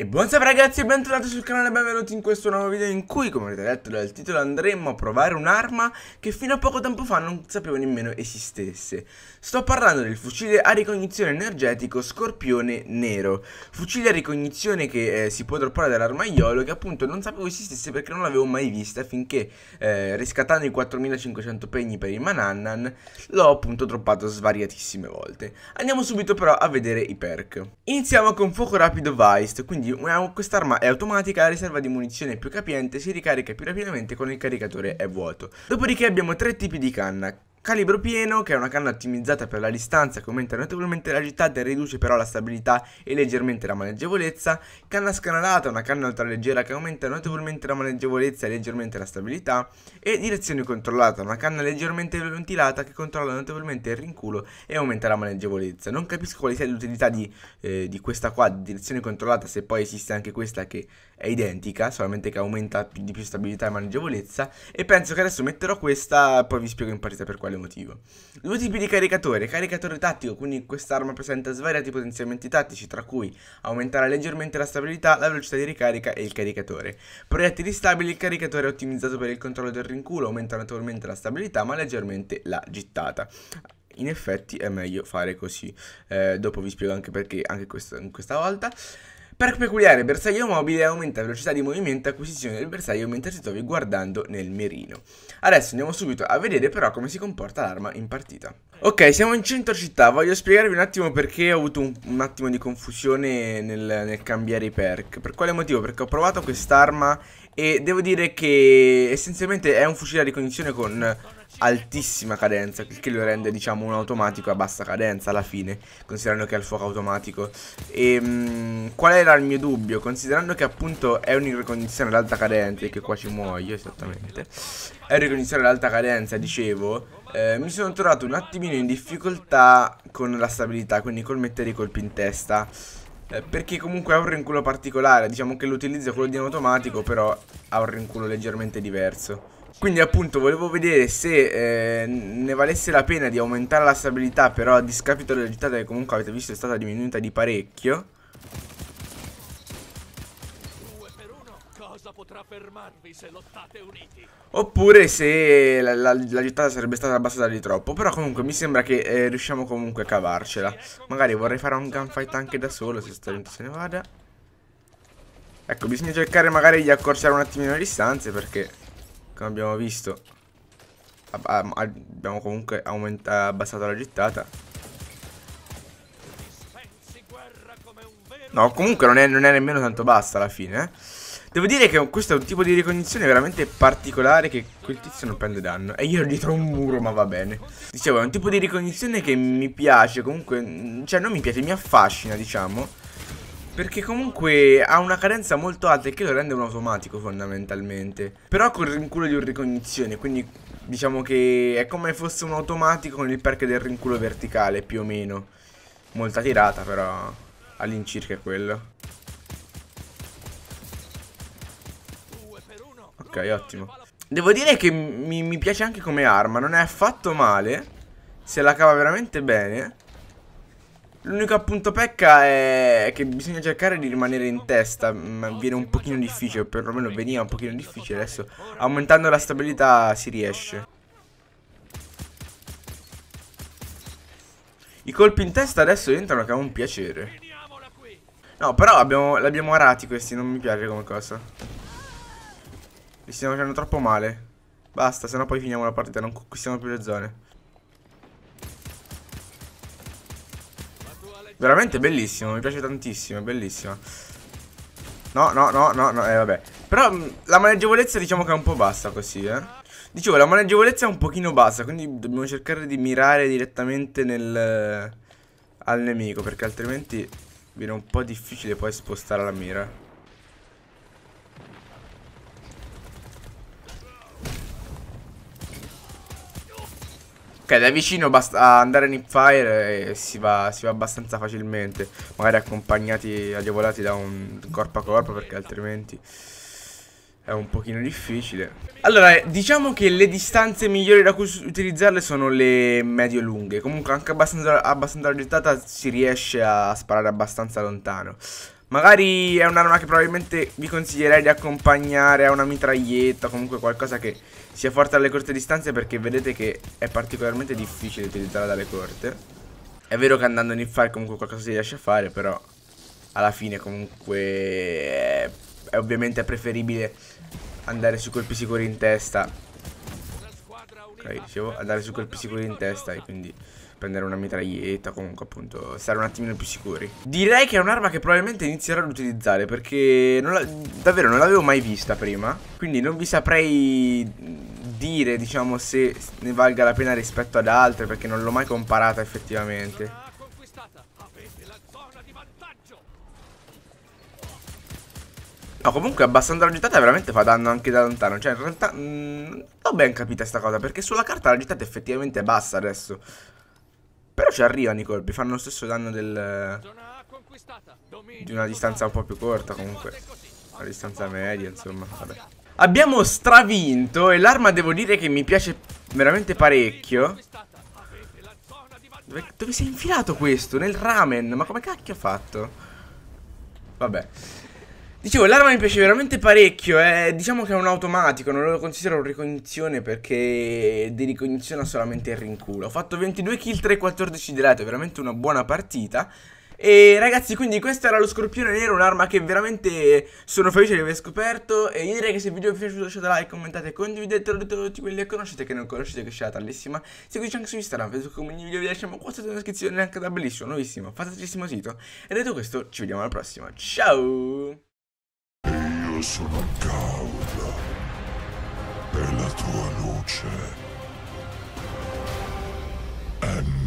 E buonasera ragazzi e bentornati sul canale, benvenuti in questo nuovo video in cui, come avete letto dal titolo, andremo a provare un'arma che fino a poco tempo fa non sapevo nemmeno esistesse. Sto parlando del fucile a ricognizione energetico Scorpione Nero, fucile a ricognizione che eh, si può droppare dall'armaiolo che appunto non sapevo esistesse perché non l'avevo mai vista finché eh, riscattando i 4500 pegni per il Manannan l'ho appunto droppato svariatissime volte. Andiamo subito però a vedere i perk. Iniziamo con fuoco rapido Weist, quindi quest'arma è automatica, la riserva di munizione è più capiente, si ricarica più rapidamente quando il caricatore è vuoto. Dopodiché abbiamo tre tipi di canna, Calibro pieno, che è una canna ottimizzata per la distanza che aumenta notevolmente la gittata e riduce però la stabilità e leggermente la maneggevolezza. Canna scanalata, una canna ultraleggera che aumenta notevolmente la maneggevolezza e leggermente la stabilità. E direzione controllata, una canna leggermente ventilata che controlla notevolmente il rinculo e aumenta la maneggevolezza. Non capisco quale sia l'utilità di, eh, di questa qua, di direzione controllata, se poi esiste anche questa che è identica, solamente che aumenta di più stabilità e maneggevolezza. E penso che adesso metterò questa, poi vi spiego in partita per quale motivo. Due tipi di caricatore. Caricatore tattico, quindi quest'arma presenta svariati potenziamenti tattici, tra cui aumentare leggermente la stabilità, la velocità di ricarica e il caricatore. Proiettili stabili, il caricatore è ottimizzato per il controllo del rinculo, aumenta notevolmente la stabilità, ma leggermente la gittata in effetti è meglio fare così. Eh, dopo vi spiego anche perché, anche questa, questa volta. Perk peculiare, bersaglio mobile aumenta velocità di movimento e acquisizione del bersaglio mentre si trovi guardando nel mirino. Adesso andiamo subito a vedere però come si comporta l'arma in partita. Ok, siamo in centro città, voglio spiegarvi un attimo perché ho avuto un, un attimo di confusione nel, nel cambiare i perk. Per quale motivo? Perché ho provato quest'arma e devo dire che essenzialmente è un fucile a ricognizione con altissima cadenza, che lo rende diciamo un automatico a bassa cadenza alla fine, considerando che è il fuoco automatico. E mh, qual era il mio dubbio? Considerando che appunto è un ricognizione ad alta cadenza, e che qua ci muoio esattamente, è un ricognizione ad alta cadenza, dicevo, eh, mi sono trovato un attimino in difficoltà con la stabilità, quindi col mettere i colpi in testa. Eh, perché comunque ha un rinculo particolare, diciamo che l'utilizzo è quello di un automatico, però ha un rinculo leggermente diverso. Quindi appunto volevo vedere se eh, ne valesse la pena di aumentare la stabilità Però a discapito della gittata che comunque avete visto è stata diminuita di parecchio Oppure se la, la, la, gittata sarebbe stata abbassata di troppo Però comunque mi sembra che eh, riusciamo comunque a cavarcela. Magari vorrei fare un gunfight anche da solo se sta se ne vada. Ecco bisogna cercare magari di accorciare un attimino le distanze perché come abbiamo visto abbiamo comunque abbassato la gittata. No comunque non è, non è, nemmeno tanto bassa alla fine eh. Devo dire che questo è un tipo di ricognizione veramente particolare che quel tizio non prende danno. E io dietro un muro ma va bene. Dicevo è un tipo di ricognizione che mi piace comunque cioè non mi piace mi affascina diciamo. Perché comunque ha una cadenza molto alta e che lo rende un automatico fondamentalmente. Però con il rinculo di un ricognizione Quindi diciamo che è come fosse un automatico con il perk del rinculo verticale più o meno. Molta tirata però all'incirca è quello Ottimo. Devo dire che mi, mi piace anche come arma Non è affatto male Se la cava veramente bene. L'unico appunto pecca è che bisogna cercare di rimanere in testa Ma viene un pochino difficile Perlomeno veniva un pochino difficile Adesso aumentando la stabilità si riesce. I colpi in testa adesso entrano che è un piacere. No però l'abbiamo arati questi Non mi piace come cosa Li stiamo facendo troppo male Basta sennò poi finiamo la partita Non conquistiamo più le zone Veramente bellissimo, mi piace tantissimo, è bellissima. No, no, no, no, no, eh vabbè. Però mm, la maneggevolezza diciamo che è un po' bassa così, eh. Dicevo, la maneggevolezza è un pochino bassa, quindi dobbiamo cercare di mirare direttamente nel... al nemico, perché altrimenti viene un po' difficile poi spostare la mira. Ok, da vicino basta andare in hipfire e si va, si va abbastanza facilmente. Magari accompagnati, agevolati da un corpo a corpo perché altrimenti è un pochino difficile. Allora, diciamo che le distanze migliori da cui utilizzarle sono le medio-lunghe. Comunque anche abbastanza, abbastanza agitata si riesce a sparare abbastanza lontano. Magari è un'arma che probabilmente vi consiglierei di accompagnare a una mitraglietta, comunque qualcosa che sia forte alle corte distanze perché vedete che è particolarmente difficile utilizzarla dalle corte. È vero che andando in fire comunque qualcosa si riesce a fare, però alla fine comunque è, è ovviamente preferibile andare su colpi sicuri in testa. Ok, dicevo, andare su colpi sicuri in testa e quindi prendere una mitraglietta, comunque appunto stare un attimino più sicuri. Direi che è un'arma che probabilmente inizierò ad utilizzare perché non la, davvero non l'avevo mai vista prima, quindi non vi saprei dire diciamo se ne valga la pena rispetto ad altre perché non l'ho mai comparata effettivamente. No, comunque abbassando la gittata veramente fa danno anche da lontano. Cioè, in realtà mh, mm, non ho ben capita sta cosa, perché sulla carta la gittata effettivamente è bassa adesso. Però ci arrivano i colpi, fanno lo stesso danno del... Di una distanza un po' più corta comunque. Una distanza media, insomma, vabbè. Abbiamo stravinto e l'arma devo dire che mi piace veramente parecchio. Dove, dove si è infilato questo? Nel ramen? Ma come cacchio ha fatto? Vabbè. Dicevo, l'arma mi piace veramente parecchio, eh. diciamo che è un automatico, non lo considero un ricognizione perché di ricognizione ho solamente il rinculo. Ho fatto 22 kill, 3, 14 di lato, è veramente una buona partita. E ragazzi, quindi questo era lo scorpione nero, un'arma che veramente sono felice di aver scoperto. E io direi che se il video vi è piaciuto lasciate like, commentate, condividetelo tutti quelli che conoscete che non conoscete che sia tantissima. Seguiteci anche su Instagram, Facebook, come ogni video vi lasciamo qua sotto in descrizione anche da bellissimo, nuovissimo, fantastichissimo sito. E detto questo, ci vediamo alla prossima. Ciao! Io sono Gaul per la tua luce. Em